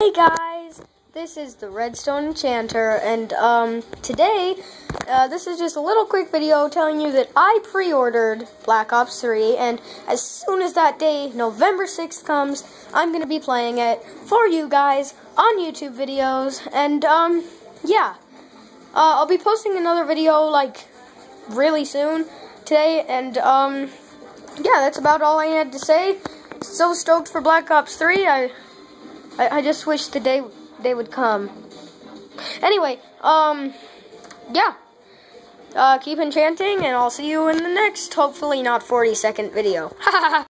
Hey guys, this is the Redstone Enchanter, and um, today, uh, this is just a little quick video telling you that I pre-ordered Black Ops 3, and as soon as that day, November 6th comes, I'm gonna be playing it for you guys on YouTube videos, and um, yeah, uh, I'll be posting another video like really soon today, and um, yeah, that's about all I had to say. So stoked for Black Ops 3. I I, I just wish the day they would come. Anyway, um, yeah. Uh, keep enchanting, and I'll see you in the next, hopefully not 40 second video.